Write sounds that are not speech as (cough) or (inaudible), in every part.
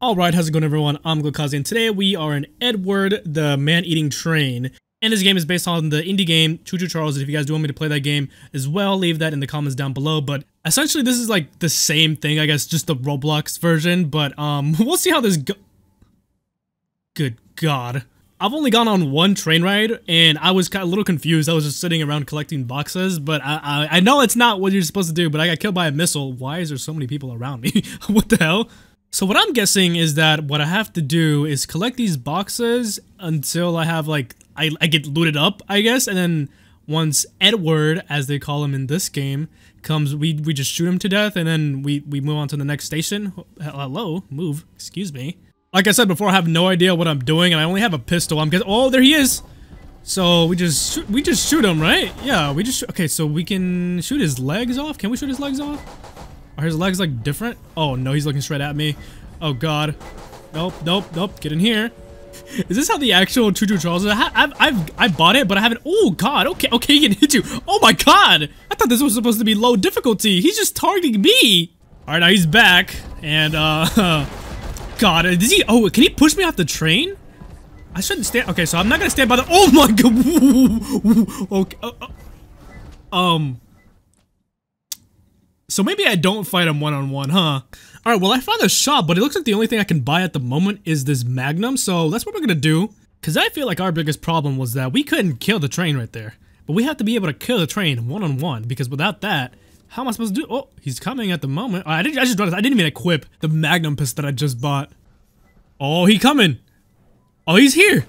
Alright, how's it going everyone? I'm GloKaze and today we are in Edward the Man-Eating Train. And this game is based on the indie game Choo Choo Charles. If you guys do want me to play that game as well, leave that in the comments down below. But essentially this is like the same thing, I guess, just the Roblox version. But um, (laughs) we'll see how this go- Good God. I've only gone on one train ride, and I was kind of a little confused. I was just sitting around collecting boxes, but I, I, I know it's not what you're supposed to do, but I got killed by a missile. Why is there so many people around me? (laughs) what the hell? So what I'm guessing is that what I have to do is collect these boxes until I have like, I, I get looted up, I guess, and then once Edward, as they call him in this game, comes, we, we just shoot him to death, and then we, we move on to the next station. Hello? Move. Excuse me. Like I said before, I have no idea what I'm doing, and I only have a pistol. I'm guessing, oh, there he is! So we just shoot, we just shoot him, right? Yeah, we just okay. So we can shoot his legs off. Can we shoot his legs off? Are his legs like different? Oh no, he's looking straight at me. Oh god. Nope, nope, nope. Get in here. (laughs) Is this how the actual Choo Choo Charles is? I, I've, I've, I bought it, but I haven't. Oh god. Okay, okay, he can (laughs) hit you. Oh my god. I thought this was supposed to be low difficulty. He's just targeting me. All right, now he's back, and uh, (laughs) God, is he? Oh, can he push me off the train? I shouldn't stand. Okay, so I'm not gonna stand by the. Oh my god. okay. Uh, uh, um. So maybe I don't fight him one-on-one, -on -one, huh? Alright, well I found a shop, but it looks like the only thing I can buy at the moment is this Magnum, so that's what we're gonna do. Because I feel like our biggest problem was that we couldn't kill the train right there. But we have to be able to kill the train one-on-one, -on -one, because without that, how am I supposed to do- Oh, he's coming at the moment. I, didn't, I just noticed, I didn't even equip the Magnum pistol that I just bought. Oh, he coming! Oh, he's here!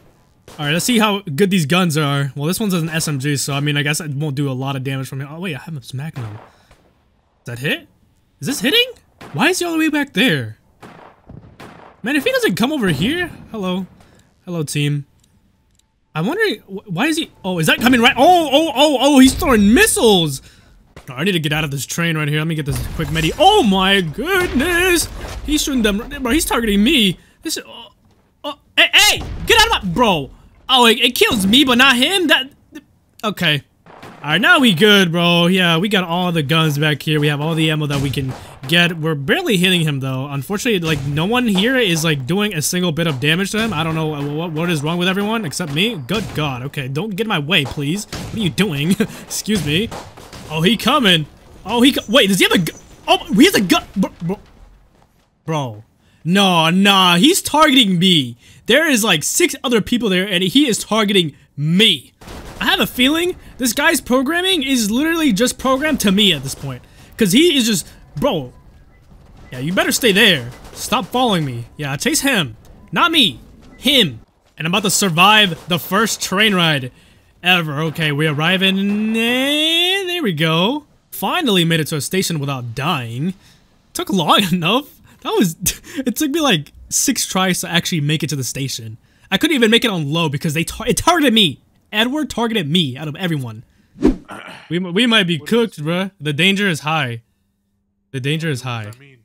Alright, let's see how good these guns are. Well, this one's an SMG, so I mean, I guess I won't do a lot of damage from it. Oh, wait, I have a Magnum that hit? Is this hitting? Why is he all the way back there? Man, if he doesn't come over here... Hello. Hello, team. I'm wondering... Why is he... Oh, is that coming right... Oh, oh, oh, oh, he's throwing missiles! I need to get out of this train right here. Let me get this quick medi. Oh my goodness! He's shooting them... Bro, he's targeting me. This is... Oh, oh, hey, hey! Get out of my... Bro! Oh, it, it kills me, but not him? That... Okay. Alright, now we good, bro. Yeah, we got all the guns back here. We have all the ammo that we can get. We're barely hitting him, though. Unfortunately, like, no one here is, like, doing a single bit of damage to him. I don't know what, what is wrong with everyone except me. Good God. Okay, don't get in my way, please. What are you doing? (laughs) Excuse me. Oh, he coming. Oh, he... Wait, does he have a... Oh, he has a gun... Bro, bro. No, nah. He's targeting me. There is, like, six other people there, and he is targeting me. I have a feeling this guy's programming is literally just programmed to me at this point. Because he is just... Bro. Yeah, you better stay there. Stop following me. Yeah, chase him. Not me. Him. And I'm about to survive the first train ride ever. Okay, we arrive in... Eh, there we go. Finally made it to a station without dying. Took long (laughs) enough. That was... (laughs) It took me like six tries to actually make it to the station. I couldn't even make it on low because they tar it targeted me. Edward targeted me out of everyone. We, we might be what cooked, bruh. The danger is high. The danger is high. That mean?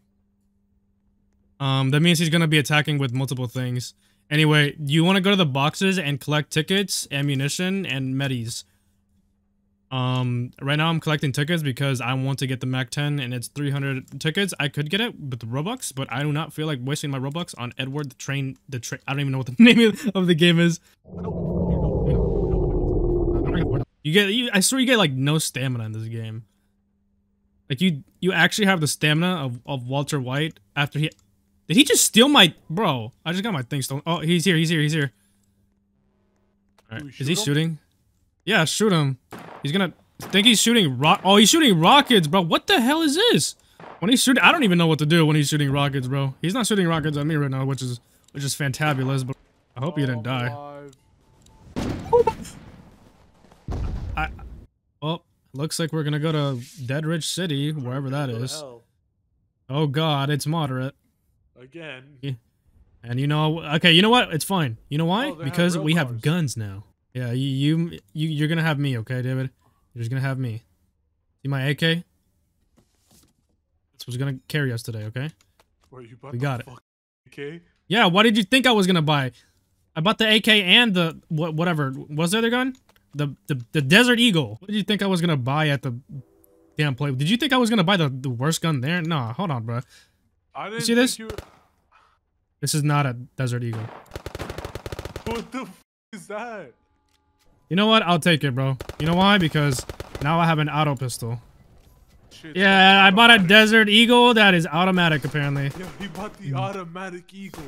Um, that means he's gonna be attacking with multiple things. Anyway, you want to go to the boxes and collect tickets, ammunition, and medis. Um, right now I'm collecting tickets because I want to get the Mac 10 and it's 300 tickets. I could get it with the Robux, but I do not feel like wasting my Robux on Edward the Train, the train. I don't even know what the (laughs) name of the game is. You get, you, I swear you get like no stamina in this game. Like you, you actually have the stamina of, of Walter White after he, did he just steal my, bro? I just got my thing stolen. Oh, he's here, he's here, he's here. All right. Is he him? shooting? Yeah, shoot him. He's gonna think he's shooting rock. Oh, he's shooting rockets, bro. What the hell is this? When he's shooting, I don't even know what to do when he's shooting rockets, bro. He's not shooting rockets at me right now, which is which is fantabulous. But I hope oh, he didn't die. Oh looks like we're gonna go to Dead Ridge City, wherever that is. Oh God, it's moderate. Again. Yeah. And you know, okay, you know what? It's fine. You know why? Oh, because we have guns now. Yeah, you, you, you, you're gonna have me, okay, David? You're just gonna have me. See my AK? This was gonna carry us today, okay? Where you we got it. AK? Yeah, what did you think I was gonna buy? I bought the AK and the what whatever. What's the other gun? The, the the Desert Eagle. What did you think I was gonna buy at the damn play? Did you think I was gonna buy the, the worst gun there? Nah, hold on, bro. I didn't you see this? You... This is not a Desert Eagle. What the f is that? You know what? I'll take it, bro. You know why? Because now I have an auto pistol. Shit, Yeah, I bought a. Desert Eagle that is automatic, apparently. Yeah, he bought the mm. automatic eagle.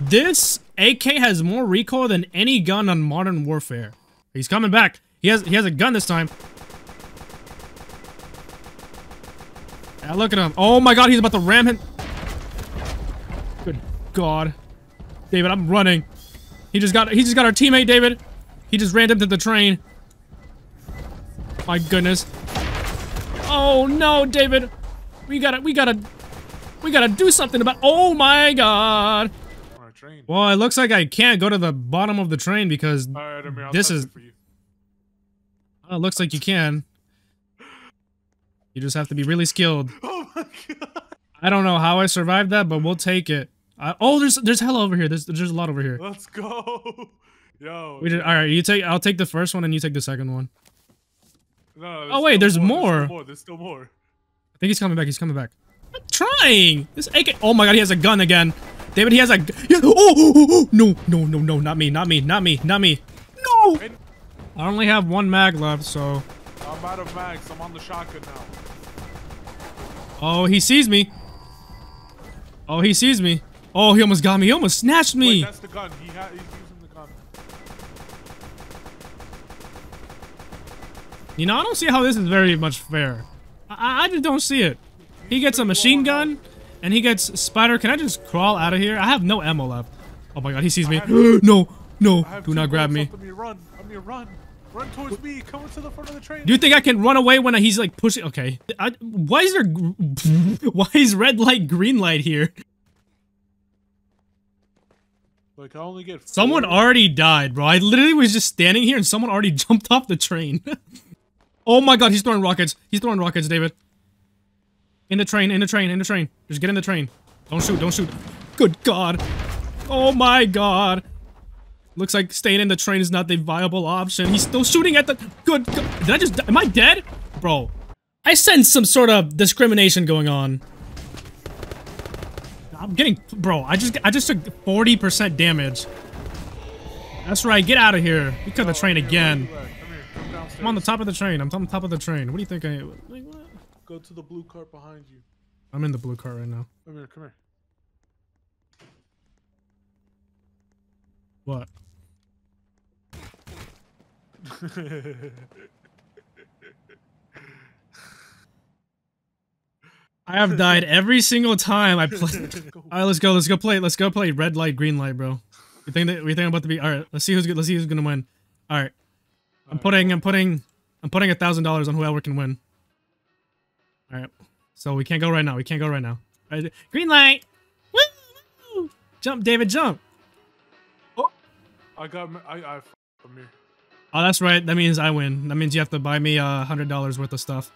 This AK has more recoil than any gun on Modern Warfare. He's coming back. He has he has a gun this time. Yeah, look at him. Oh my god, he's about to ram him. Good god. David, I'm running. He just got he just got our teammate, David. He just ran into the train. My goodness. Oh no, David. We gotta we gotta we gotta do something about oh my god. Train. Well, it looks like I can't go to the bottom of the train because right, Amir, this is- it for you. oh, it looks like you can. You just have to be really skilled. (laughs) Oh my god. I don't know how I survived that, but we'll take it. I, oh, there's there's hell over here. There's there's a lot over here. Let's go. (laughs) Yo. We did all right. You take I'll take the first one and you take the second one. No, Oh, wait, there's There's more. still more. There's still more. I think he's coming back. He's coming back. I'm trying. This AK. Oh my god, he has a gun again. David, he has a. Yeah, oh, oh, oh, oh, no, no, no, no, not me, not me, not me, not me. No. I only have one mag left, so. I'm out of mags. I'm on the shotgun now. Oh, he sees me. Oh, he sees me. Oh, he almost got me. He almost snatched Wait, me. that's the gun. He ha he's using the gun. You know, I don't see how this is very much fair. I, I- I just don't see it. He gets a machine gun, and he gets spider. Can I just crawl out of here? I have no ammo left. Oh my god, he sees me. (gasps) no, no, do not grab me. Amir, run. Run. Run towards me. Come to the front of the train. Do you think I can run away when he's like pushing? Okay. I, why is there? (laughs) Why is red light, green light here? Like I only get. Someone already died, bro. I literally was just standing here and someone already (laughs) jumped off the train. (laughs) oh my god, he's throwing rockets. He's throwing rockets, David. In the train, in the train, in the train. Just get in the train. Don't shoot, don't shoot. Good god. Oh my god. Looks like staying in the train is not the viable option. He's still shooting at the- Good god. Did I just- Am I dead? Bro. I sense some sort of discrimination going on. I'm getting- Bro, I just- I just took 40% damage. That's right, get out of here. We cut the train again. where you at? Come here. Come. I'm on the top of the train. I'm on the top of the train. What do you think I... Like? Go to the blue cart behind you. I'm in the blue cart right now. Come here. Come here. What? I have died every single time I play. (laughs) All right, let's go. Let's go play. Let's go play red light, green light, bro. We think that we think I'm about to be. All right, let's see who's good. Let's see who's gonna win. All right, I'm putting. I'm putting. I'm putting a thousand dollars on whoever can win. All right, so we can't go right now. We can't go right now. Right, green light. Woo! Jump, David, jump. Oh, I got. I. I. f- Amir. Oh, that's right. That means I win. That means you have to buy me a uh, hundred dollars worth of stuff.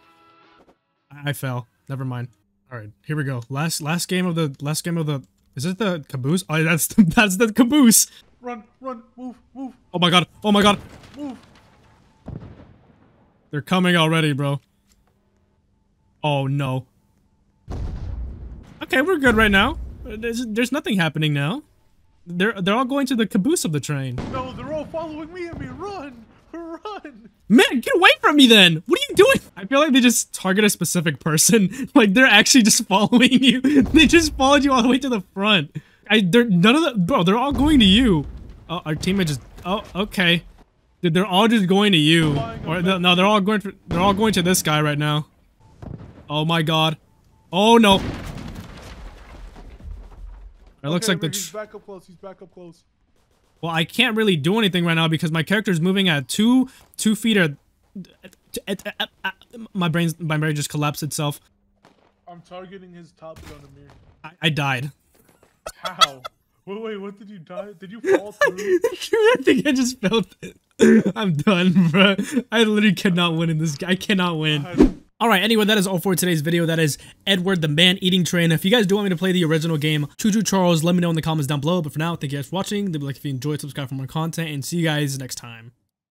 I, I fell. Never mind. All right, here we go. Last last game of the last game of the. Is it the caboose? Oh, that's (laughs) that's the caboose. Run. Run. Move. Move. Oh my god. Oh my god. Move. They're coming already, bro. Oh no. Okay, we're good right now. There's, there's nothing happening now. They're they're all going to the caboose of the train. No, they're all following me. Amir, run. Run. Man, get away from me then! What are you doing? I feel like they just target a specific person. (laughs) Like they're actually just following you. (laughs) They just followed you all the way to the front. I they're none of the bro, they're all going to you. Oh, our teammate just oh okay. Dude, they're all just going to you. Or no, no, they're all going for they're all going to this guy right now. Oh my god. Oh no. It looks Okay, like the he's back up close. He's back up close. well, I can't really do anything right now because my character is moving at two two feet. Or, my brain's my brain just collapsed itself. I'm targeting his top gun, Amir. I, I died. How? wait, wait. What did you die? Did you fall (laughs) through? I think I just felt it. I'm done, bro. I literally cannot win in this. I cannot win. Right. Anyway, that is all for today's video. That is Edward the Man Eating Train. If you guys do want me to play the original game, Choo Choo Charles, let me know in the comments down below. But for now, thank you guys for watching. Leave a like if you enjoyed, subscribe for more content, and see you guys next time.